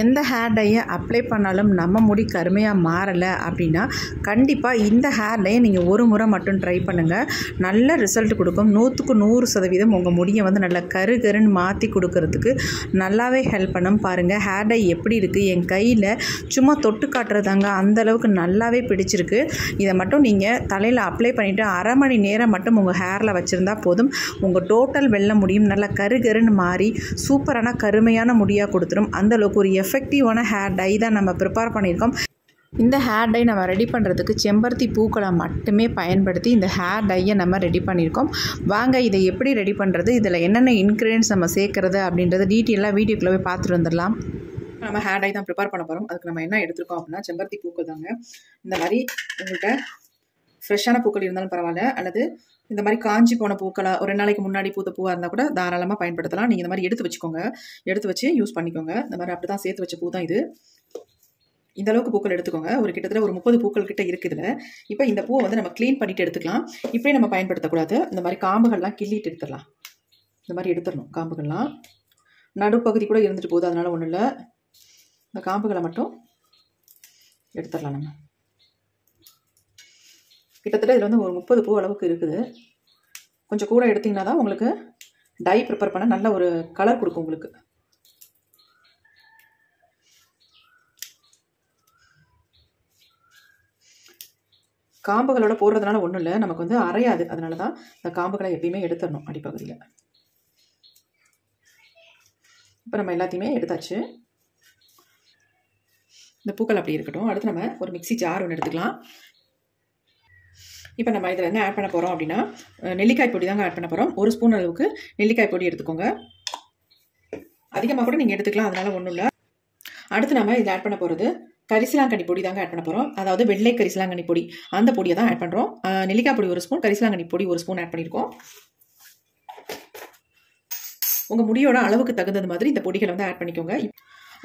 எந்த hair டையை apply பண்ணாலும் நம்ம முடி கருமையாக மாறலை அப்படின்னா கண்டிப்பாக இந்த ஹேர் டையை நீங்கள் ஒரு முறை மட்டும் ட்ரை பண்ணுங்கள் நல்ல ரிசல்ட் கொடுக்கும். நூற்றுக்கு நூறு சதவீதம் உங்கள் முடியை வந்து நல்லா கரு கருன்னு மாற்றி கொடுக்கறதுக்கு நல்லாவே ஹெல்ப் பண்ணும். பாருங்கள் ஹேர் டை எப்படி இருக்குது என் கையில் சும்மா தொட்டு காட்டுறதாங்க அந்த அளவுக்கு நல்லாவே பிடிச்சிருக்கு. இதை மட்டும் நீங்கள் தலையில் அப்ளை பண்ணிவிட்டு அரை மணி நேரம் மட்டும் உங்கள் ஹேரில் வச்சுருந்தா போதும். உங்கள் டோட்டல் வெள்ள முடியும். நல்லா கரு கருன்னு மாறி சூப்பரான கருமையான முடியாக கொடுத்துரும். அந்தளவுக்கு ஒரு எஃபெக்டிவான ஹேர் டை தான் நம்ம ப்ரிப்பேர் பண்ணியிருக்கோம். இந்த ஹேர் டை நம்ம ரெடி பண்ணுறதுக்கு செம்பருத்தி பூக்களை மட்டுமே பயன்படுத்தி இந்த ஹேர் டையை நம்ம ரெடி பண்ணியிருக்கோம். வாங்க இதை எப்படி ரெடி பண்ணுறது இதில் என்னென்ன இன்க்ரீடியன்ஸ் நம்ம சேர்க்குறது அப்படின்றத டீட்டெயிலாக வீடியோக்குள்ளே போய் பார்த்துட்டு வந்துடலாம். நம்ம ஹேர் டை தான் ப்ரிப்பேர் பண்ண போகிறோம் அதுக்கு நம்ம என்ன எடுத்துருக்கோம் அப்படின்னா செம்பருத்தி பூக்கள் தாங்க. இந்த மாதிரி உங்கள்கிட்ட ஃப்ரெஷ்ஷான பூக்கள் இருந்தாலும் பரவாயில்ல. அல்லது இந்த மாதிரி காஞ்சி போன பூக்களாக ஒரு ரெண்டு நாளைக்கு முன்னாடி பூத்த பூவாக இருந்தால் கூட தாராளமாக பயன்படுத்தலாம். நீங்கள் இந்த மாதிரி எடுத்து வச்சுக்கோங்க. எடுத்து வச்சு யூஸ் பண்ணிக்கோங்க. இந்த மாதிரி அப்படி தான் சேர்த்து வச்ச பூ தான் இது. இந்த அளவுக்கு பூக்கள் எடுத்துக்கோங்க. ஒரு கிட்டத்தட்ட ஒரு முப்பது பூக்கள் கிட்ட இருக்குதுல இப்போ இந்த பூவை வந்து நம்ம க்ளீன் பண்ணிட்டு எடுத்துக்கலாம். இப்படியே நம்ம பயன்படுத்தக்கூடாது. இந்த மாதிரி காம்புகள்லாம் கிள்ளிட்டு எடுத்துடலாம். இந்த மாதிரி எடுத்துடணும் காம்புகள்லாம். நடுப்பகுதி கூட இருந்துட்டு போகுது. அதனால ஒன்றும் இல்லை. இந்த காம்புகளை மட்டும் எடுத்துடலாம் நம்ம. கிட்டத்தட்ட இதில் வந்து ஒரு முப்பது பூ அளவுக்கு இருக்குது. கொஞ்சம் கூட எடுத்திங்கன்னா தான் உங்களுக்கு டை ப்ரிப்பேர் பண்ண நல்ல ஒரு கலர் கொடுக்கும் உங்களுக்கு. காம்புகளோட போடுறதுனால ஒன்றும் இல்லை நமக்கு வந்து அரையாது. அதனால தான் இந்த காம்புகளை எப்பயுமே எடுத்துடணும் அடிப்பகுதியில். இப்போ நம்ம எல்லாத்தையுமே எடுத்தாச்சு. இந்த பூக்கள் அப்படி இருக்கட்டும். அடுத்து நம்ம ஒரு மிக்சி ஜார் ஒன்று எடுத்துக்கலாம். இப்போ நம்ம இதில் என்ன ஆட் பண்ண போகிறோம் அப்படின்னா நெல்லிக்காய் பொடி தாங்க ஆட் பண்ண போகிறோம் ஒரு ஸ்பூன் அளவுக்கு நெல்லிக்காய் பொடி எடுத்துக்கோங்க. அதிகமாக கூட நீங்கள் எடுத்துக்கலாம் அதனால் ஒன்றும் இல்லை. அடுத்து நம்ம இதில் ஆட் பண்ண போகிறது கரிசலாங்கண்ணி பொடி தாங்க ஆட் பண்ண போகிறோம் அதாவது வெள்ளை கரிசலாங்கண்ணி பொடி. அந்த பொடியை தான் ஆட் பண்ணுறோம் நெல்லிக்காய் பொடி ஒரு ஸ்பூன் கரிசலாங்கண்ணி பொடி ஒரு ஸ்பூன் ஆட் பண்ணியிருக்கோம் உங்கள் முடியோட அளவுக்கு தகுந்தது மாதிரி இந்த பொடிகளை வந்து ஆட் பண்ணிக்கோங்க.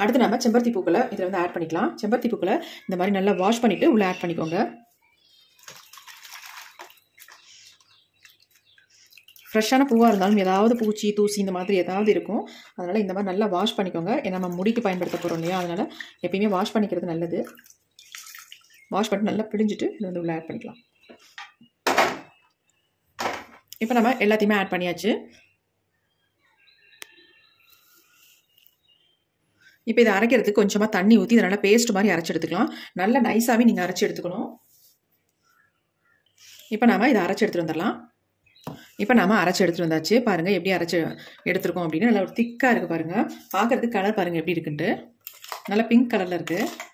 அடுத்து நம்ம செம்பருத்தி பூக்களை இதில் வந்து ஆட் பண்ணிக்கலாம். செம்பருத்தி பூக்களை இந்த மாதிரி நல்லா வாஷ் பண்ணிவிட்டு உள்ளே ஆட் பண்ணிக்கோங்க. ஃப்ரெஷ்ஷான பூவாக இருந்தாலும் ஏதாவது பூச்சி தூசி இந்த மாதிரி ஏதாவது இருக்கும். அதனால் இந்த மாதிரி நல்லா வாஷ் பண்ணிக்கோங்க. ஏன்னா நம்ம முடிக்கு பயன்படுத்த போகிறோம் இல்லையா? அதனால் எப்பயுமே வாஷ் பண்ணிக்கிறது நல்லது. வாஷ் பண்ணி நல்லா பிழிஞ்சிட்டு இதை வந்து உள்ளே ஆட் பண்ணிக்கலாம். இப்போ நம்ம எல்லாத்தையுமே ஆட் பண்ணியாச்சு. இப்போ இதை அரைக்கிறதுக்கு கொஞ்சமாக தண்ணி ஊற்றி இதை நல்லா பேஸ்ட் மாதிரி அரைச்சி எடுத்துக்கலாம். நல்லா நைஸாகவே நீங்கள் அரைச்சி எடுத்துக்கணும். இப்போ நாம் இதை அரைச்சி எடுத்துகிட்டு வந்துடலாம். இப்போ நாம் அரைச்சி எடுத்துகிட்டு வந்தாச்சு. பாருங்கள் எப்படி அரைச்சி எடுத்துருக்கோம் அப்படின்னு. நல்லா ஒரு திக்காக இருக்குது பாருங்கள் பார்க்குறதுக்கு கலர் பாருங்கள் எப்படி இருக்குன்ட்டு. நல்லா பிங்க் கலரில் இருக்குது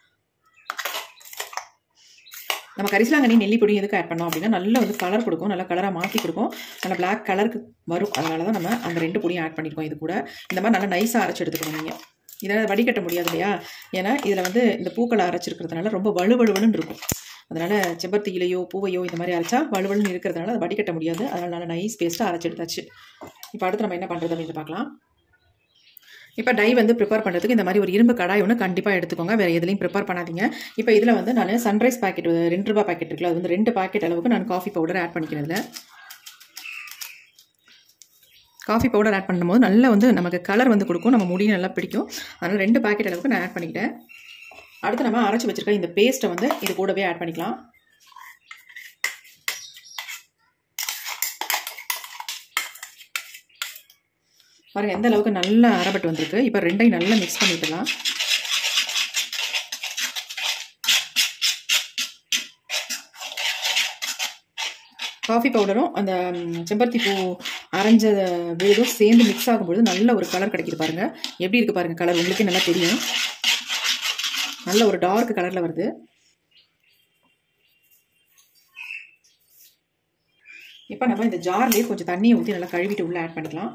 நம்ம கரிசலாங்கண்ணி நெல்லி பொடியும் எதுக்கு ஆட் பண்ணோம் அப்படின்னா நல்லா வந்து கலர் கொடுக்கும். நல்லா கலராக மாற்றி கொடுக்கும். நல்லா பிளாக் கலருக்கு வரும். அதனால தான் நம்ம அந்த ரெண்டு பொடியும் ஆட் பண்ணியிருக்கோம் இது கூட. இந்த மாதிரி நல்லா நைஸாக அரைச்சி எடுத்துக்கணும் நீங்கள் இதை வடிகட்ட முடியாது இல்லையா? ஏன்னா இதில் வந்து இந்த பூக்களை அரைச்சிருக்கிறதுனால ரொம்ப வலுவழுவலுன்னு இருக்கும். அதனால் செம்பருத்தி இலையோ பூவையோ இந்த மாதிரி அரைச்சா வலுவலுன்னு இருக்கிறதுனால அதை வடிகட்ட முடியாது. அதனால் நல்லா நைஸ் பேஸ்ட்டாக அரைச்சி எடுத்தாச்சு. இப்போ அடுத்து நம்ம என்ன பண்ணுறது அப்படின்னு பார்க்கலாம். இப்போ டை வந்து ப்ரிப்பேர் பண்ணுறதுக்கு இந்த மாதிரி ஒரு இரும்பு கடாய் ஒன்று கண்டிப்பாக எடுத்துக்கோங்க. வேறு எதுலையும் ப்ரிப்பேர் பண்ணாதீங்க. இப்போ இதில் வந்து நான் சன்ரைஸ் பாக்கெட் ரெண்டு ரூபா பாக்கெட் இருக்குல்ல அது வந்து ரெண்டு பாக்கெட் அளவுக்கு நான் காஃபி பவுடர் ஆட் பண்ணிக்கிறதுல காஃபி பவுடர் ஆட் பண்ணும்போது நல்லா வந்து நமக்கு கலர் வந்து கொடுக்கும். நம்ம முடியும் நல்லா பிடிக்கும். அதனால் ரெண்டு பாக்கெட் அளவுக்கு நான் ஆட் பண்ணிக்கிட்டேன் அடுத்து நம்ம அரைச்சி வச்சுருக்க இந்த பேஸ்ட்டை வந்து இது கூடவே ஆட் பண்ணிக்கலாம். பாருங்கள் எந்த அளவுக்கு நல்லா அரைப்பட்டு வந்திருக்கு. இப்போ ரெண்டையும் நல்லா மிக்ஸ் பண்ணிக்கலாம் காஃபி பவுடரும் அந்த செம்பருத்தி பூ அரைஞ்ச விழுதும் சேர்ந்து மிக்ஸ் ஆகும்பொழுது நல்ல ஒரு கலர் கிடைக்கிது பாருங்கள் எப்படி இருக்குது பாருங்கள் கலர் உங்களுக்கே நல்லா தெரியும். நல்ல ஒரு டார்க் கலரில் வருது. இப்போ நம்ம இந்த ஜார்லேயே கொஞ்சம் தண்ணியை ஊற்றி நல்லா கழுவிட்டு உள்ளே ஆட் பண்ணிக்கலாம்.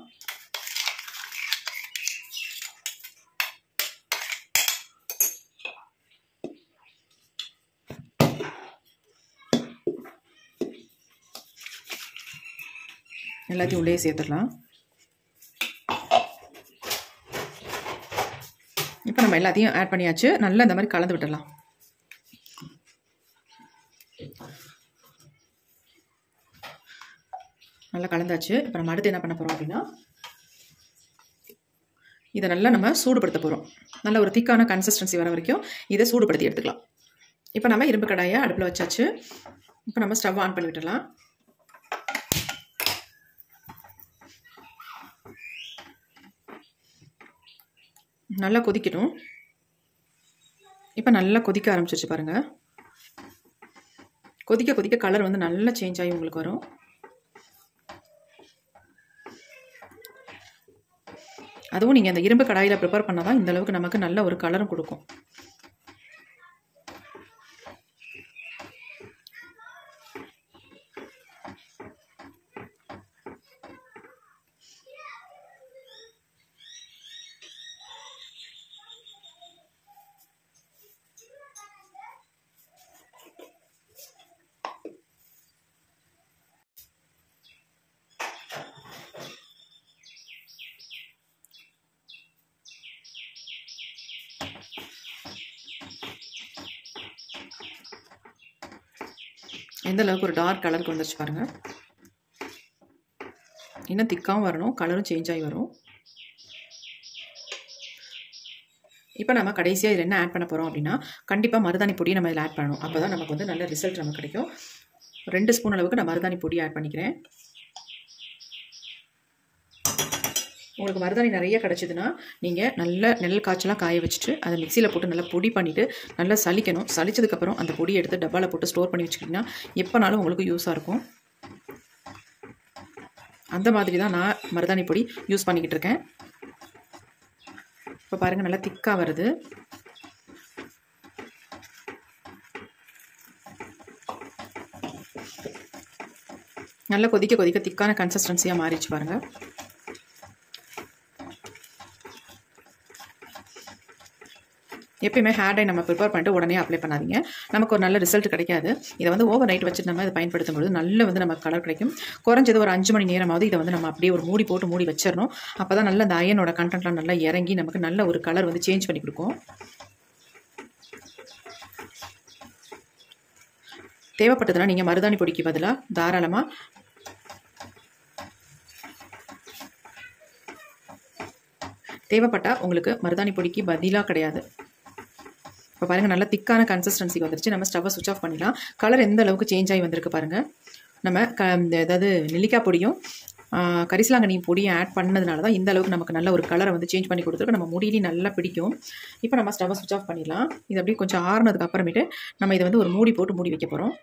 எல்லாத்தையும் உள்ளே சேர்த்துடலாம். இப்போ நம்ம எல்லாத்தையும் ஆட் பண்ணியாச்சு. நல்லா இந்த மாதிரி கலந்து விட்டுடலாம். நல்லா கலந்தாச்சு. இப்போ நம்ம அடுத்து என்ன பண்ண போகிறோம் அப்படின்னா இதை நல்லா நம்ம சூடுபடுத்த போகிறோம் நல்ல ஒரு திக்கான கன்சிஸ்டன்சி வர வரைக்கும் இதை சூடுபடுத்தி எடுத்துக்கலாம். இப்போ நம்ம இரும்பு கடாயை அடுப்பில் வச்சாச்சு. இப்போ நம்ம ஸ்டவ் ஆன் பண்ணி விட்டுடலாம். நல்லா கொதிக்கட்டும். இப்போ நல்லா கொதிக்க ஆரம்பிச்சிருச்சு பாருங்கள் கொதிக்க கொதிக்க கலர் வந்து நல்லா சேஞ்ச் ஆகி உங்களுக்கு வரும். அதுவும் நீங்கள் அந்த இரும்பு கடாயில் ப்ரிப்பேர் பண்ணால் தான் இந்த அளவுக்கு நமக்கு நல்ல ஒரு கலரும் கொடுக்கும். எந்த அளவுக்கு ஒரு டார்க் கலருக்கு வந்துருச்சு பாருங்கள் இன்னும் திக்காகவும் வரணும் கலரும் சேஞ்ச் ஆகி வரும். இப்போ நம்ம கடைசியாக இதில் என்ன ஆட் பண்ண போகிறோம் அப்படின்னா கண்டிப்பாக மருதாணி பொடி நம்ம இதில் ஆட் பண்ணணும். அப்போ தான் நமக்கு வந்து நல்ல ரிசல்ட் நமக்கு கிடைக்கும். ரெண்டு ஸ்பூன் அளவுக்கு நான் மருதாணி பொடி ஆட் பண்ணிக்கிறேன். உங்களுக்கு மருதாணி நிறைய கிடச்சிதுன்னா நீங்கள் நல்ல நெல் காய்ச்சலாம் காய வச்சுட்டு அதை மிக்சியில் போட்டு நல்லா பொடி பண்ணிவிட்டு நல்லா சலிக்கணும் சலிச்சதுக்கப்புறம் அந்த பொடியை எடுத்து டப்பாவில் போட்டு ஸ்டோர் பண்ணி வச்சுக்கிட்டிங்கன்னா எப்போனாலும் உங்களுக்கு யூஸாக இருக்கும். அந்த மாதிரி தான் நான் மருதாணி பொடி யூஸ் பண்ணிக்கிட்டு இருக்கேன். இப்போ பாருங்கள் நல்லா திக்காக வருது. நல்லா கொதிக்க கொதிக்க திக்கான கன்சிஸ்டன்சியாக மாறிடுச்சு பாருங்கள் எப்பயுமே ஹேர் டை நம்ம ப்ரிப்பேர் பண்ணிட்டு உடனே அப்ளை பண்ணாதீங்க. நமக்கு ஒரு நல்ல ரிசல்ட் கிடைக்காது. இதை வந்து ஓவர் நைட் வச்சுட்டு நம்ம இதை பயன்படுத்தும் பொழுது நல்ல வந்து நமக்கு கலர் கிடைக்கும். குறைஞ்சது ஒரு அஞ்சு மணி நேரமாவது இதை வந்து நம்ம அப்படியே ஒரு மூடி போட்டு மூடி வச்சிடணும். அப்போ தான் நல்ல அந்த அயனோட கண்டென்ட்லாம் நல்லா இறங்கி நமக்கு நல்ல ஒரு கலர் வந்து சேஞ்ச் பண்ணி கொடுக்கும். தேவைப்பட்டதுன்னா நீங்கள் மருதாணி பொடிக்கு பதிலாக தாராளமாக தேவைப்பட்டால் உங்களுக்கு மருதாணி பொடிக்கு பதிலாக கிடையாது. இப்போ பாருங்கள் நல்லா திக்கான கன்சிஸ்டன்சி வந்துருச்சு. நம்ம ஸ்டவ்வை சுவிச் ஆஃப் பண்ணிடலாம். கலர் எந்த அளவுக்கு சேஞ்ச் ஆகி வந்திருக்கு பாருங்கள் நம்ம க இந்த அதாவது நெல்லிக்காய் பொடியும் கரிசலாங்கண்ணி பொடியும் ஆட் பண்ணதுனால தான் இந்த அளவுக்கு நமக்கு நல்ல ஒரு கலரை வந்து சேஞ்ச் பண்ணி கொடுத்துருக்கு. நம்ம முடியிலையும் நல்லா பிடிக்கும். இப்போ நம்ம ஸ்டவ்வை சுவிச் ஆஃப் பண்ணிடலாம். இது அப்படியே கொஞ்சம் ஆறுனதுக்கு அப்புறமேட்டு நம்ம இதை வந்து ஒரு மூடி போட்டு மூடி வைக்க போகிறோம்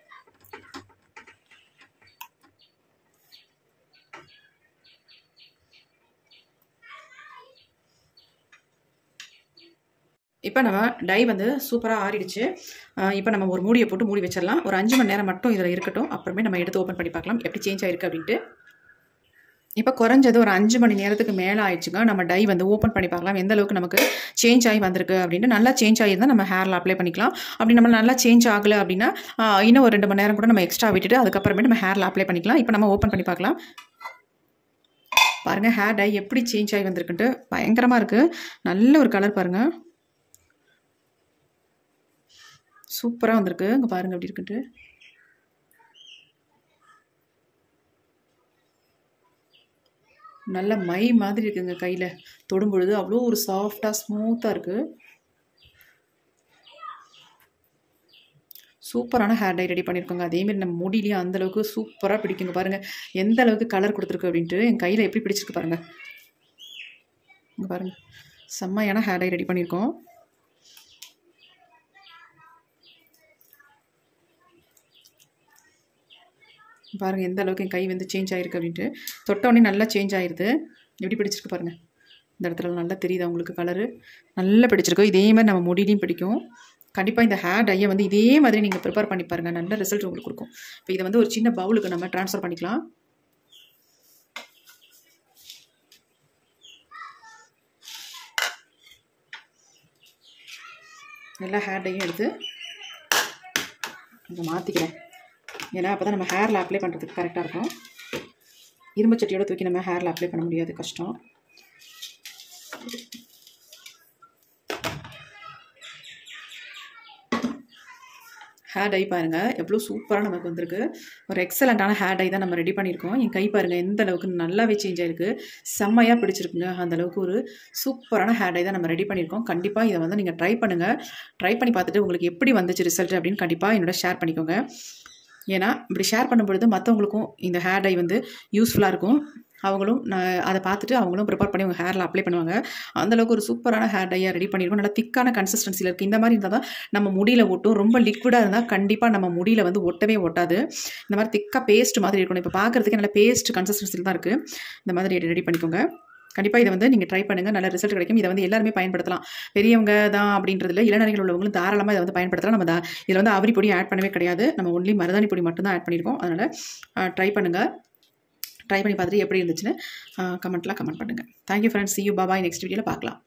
இப்போ நம்ம டை வந்து சூப்பராக ஆறிடுச்சு. இப்போ நம்ம ஒரு மூடியை போட்டு மூடி வச்சிடலாம். ஒரு அஞ்சு மணி நேரம் மட்டும் இதில் இருக்கட்டும். அப்புறமே நம்ம எடுத்து ஓப்பன் பண்ணி பார்க்கலாம். எப்படி சேஞ்ச் ஆயிருக்கு அப்படின்ட்டு. இப்போ குறைஞ்சது ஒரு அஞ்சு மணி நேரத்துக்கு மேலே ஆயிடுச்சுங்க. நம்ம டை வந்து ஓப்பன் பண்ணி பார்க்கலாம். எந்த அளவுக்கு நமக்கு சேஞ்ச் ஆகி வந்திருக்கு அப்படின்ட்டு. நல்லா சேஞ்ச் ஆகியிருந்தால் நம்ம ஹேரில் அப்ளை பண்ணிக்கலாம். அப்படி நம்ம நல்லா சேஞ்ச் ஆகலை அப்படின்னா இன்னும் ஒரு ரெண்டு மணி நேரம் கூட நம்ம எக்ஸ்ட்ரா விட்டுட்டு அதுக்கப்புறமே நம்ம ஹேரில் அப்ளை பண்ணிக்கலாம். இப்போ நம்ம ஓப்பன் பண்ணி பார்க்கலாம். பாருங்கள் ஹேர் டை எப்படி சேஞ்ச் ஆகி வந்திருக்குன்ட்டு. பயங்கரமாக இருக்குது நல்ல ஒரு கலர் பாருங்கள் சூப்பராக வந்திருக்கு. அங்கே பாருங்கள் எப்படி இருக்குன்ட்டு. நல்ல மை மாதிரி இருக்குங்க கையில். தொடும் பொழுது அவ்வளோ ஒரு சாஃப்டாக ஸ்மூத்தாக இருக்குது சூப்பரான ஹேர் டை ரெடி பண்ணியிருக்கோங்க அதேமாரி நம்ம முடியிலையும் அந்தளவுக்கு சூப்பராக பிடிக்குங்க பாருங்கள் எந்த அளவுக்கு கலர் கொடுத்துருக்கு அப்படின்ட்டு என் கையில் எப்படி பிடிச்சிருக்கு பாருங்கள் இங்கே பாருங்கள் செம்மையான ஹேர் டை ரெடி பண்ணியிருக்கோம் பாருங்கள் எந்த அளவுக்கு என் கை வந்து சேஞ்ச் ஆகிருக்கு அப்படின்ட்டு. தொட்டோடனே நல்லா சேஞ்ச் ஆகிருது எப்படி பிடிச்சிருக்கு பாருங்கள் இந்த இடத்துல நல்லா தெரியுது உங்களுக்கு கலரு நல்லா பிடிச்சிருக்கும் இதே மாதிரி நம்ம முடியிலையும் பிடிக்கும். கண்டிப்பாக இந்த ஹேர் டையை வந்து இதே மாதிரி நீங்கள் ப்ரிப்பேர் பண்ணி பாருங்கள் நல்ல ரிசல்ட் உங்களுக்கு கொடுக்கும். இப்போ இதை வந்து ஒரு சின்ன பவுலுக்கு நம்ம ட்ரான்ஸ்ஃபர் பண்ணிக்கலாம். நல்லா ஹேர் டையும் எடுத்து இங்கே மாற்றிக்கிறேன் ஏன்னா அப்போ தான் நம்ம ஹேரில் அப்ளை பண்ணுறதுக்கு கரெக்டாக இருக்கும். இரும்பு சட்டியோட தூக்கி நம்ம ஹேரில் அப்ளை பண்ண முடியாது கஷ்டம். ஹேர் டை பாருங்கள் எவ்வளோ சூப்பராக நமக்கு வந்திருக்கு. ஒரு எக்ஸலண்ட்டான ஹேர் டை தான் நம்ம ரெடி பண்ணியிருக்கோம். என் கை பாருங்கள் எந்த அளவுக்கு நல்லாவே சேஞ்ச் ஆகிருக்கு செம்மையாக பிடிச்சிருக்குங்க. அந்த அளவுக்கு ஒரு சூப்பரான ஹேர் டை தான் நம்ம ரெடி பண்ணியிருக்கோம். கண்டிப்பாக இதை வந்து நீங்கள் ட்ரை பண்ணுங்கள் ட்ரை பண்ணி பார்த்துட்டு உங்களுக்கு எப்படி வந்துச்சு ரிசல்ட் அப்படின்னு கண்டிப்பாக என்னோட ஷேர் பண்ணிக்கோங்க. ஏன்னா இப்படி ஷேர் பண்ணும்பொழுது மற்றவங்களுக்கும் இந்த ஹேர் டை வந்து யூஸ்ஃபுல்லாக இருக்கும். அவங்களும் நான் அதை பார்த்துட்டு அவங்களும் ப்ரிப்பேர் பண்ணி அவங்க ஹேரில் அப்ளை பண்ணுவாங்க. அந்தளவுக்கு ஒரு சூப்பரான ஹேர் டையாக ரெடி பண்ணியிருக்கோம் நல்லா திக்கான கன்சிஸ்டன்சியில் இருக்குது இந்த மாதிரி இருந்தால் தான் நம்ம முடியில் ஒட்டும். ரொம்ப லிக்விடாக இருந்தால் கண்டிப்பாக நம்ம முடியில் வந்து ஒட்டவே ஒட்டாது. இந்த மாதிரி திக்காக பேஸ்ட் மாதிரி இருக்கணும். இப்போ பார்க்குறதுக்கு நல்ல பேஸ்ட் கன்சிஸ்டன்சியில் தான் இருக்குது இந்த மாதிரி ரெடி பண்ணிக்கோங்க. கண்டிப்பாக இதை வந்து நீங்கள் ட்ரை பண்ணுங்கள் நல்ல ரிசல்ட் கிடைக்கும். இதை வந்து எல்லாருமே பயன்படுத்தலாம். பெரியவங்க தான் அப்படின்றதுல இளநரைகள் உள்ளவங்களும் தாராளமாக இதை வந்து பயன்படுத்தலாம். நம்ம இதில் வந்து அவரி பொடி ஆட் பண்ணவே கிடையாது. நம்ம ஒன்லி மருதாணி பொடி மட்டும்தான் ஆட் பண்ணியிருக்கோம் அதனால் ட்ரை பண்ணுங்கள் ட்ரை பண்ணி பார்த்துட்டு எப்படி இருந்துச்சுன்னு கமெண்ட்லாம் கமெண்ட் பண்ணுங்கள் thank you friends see you bye bye next வீடியோவில் பார்க்கலாம்.